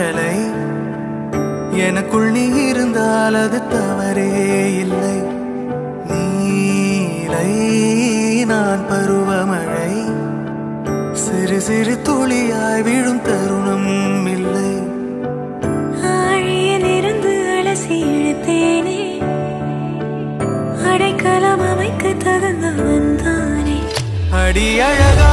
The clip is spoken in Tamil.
நிழலை எனக்குள் நீ இருந்தால் அது தவறே இல்லை. நீலை நான் பருவமழை சிறு சிறு துளியாய் விழும் தருணம் இல்லை. ஆழியிலிருந்து அலசி இழுத்தேனே. அடைக்கலம் அமைக்க தகுந்தவன் தானே. அடி அழகா